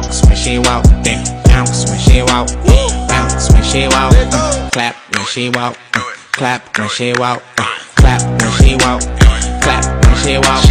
bounce when she walk, then bounce when she walk, bounce when she walk, uh, clap when she walk, uh, clap when she walk, uh, clap when she walk, clap when she walk.